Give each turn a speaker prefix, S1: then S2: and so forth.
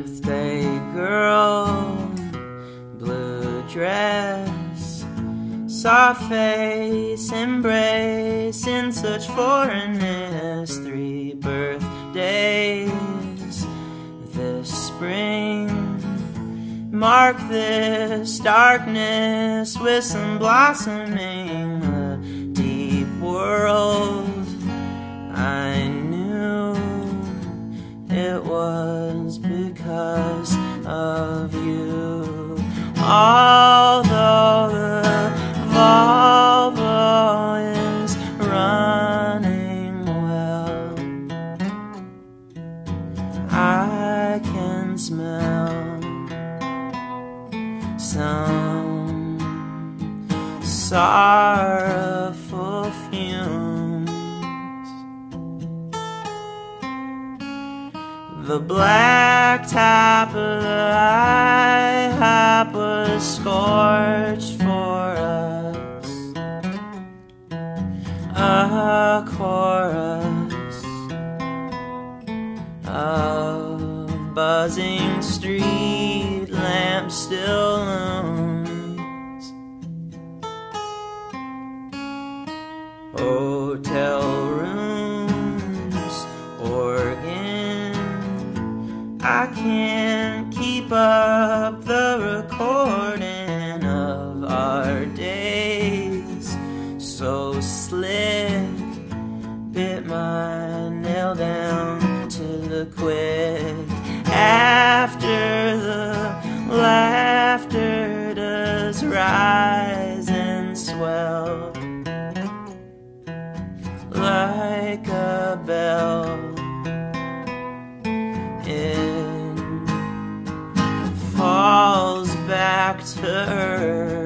S1: birthday girl, blue dress, soft face, embrace in such foreignness. Three birthdays this spring mark this darkness with some blossoming. A deep world of you. Although the Volvo is running well, I can smell some sorrowful The black top of the IHOP was scorched for us. A chorus of buzzing street lamps still looms. Hotel I can't keep up the recording of our days. So slick, bit my nail down to the quick. After the laughter does rise and swell like a bell. It earth.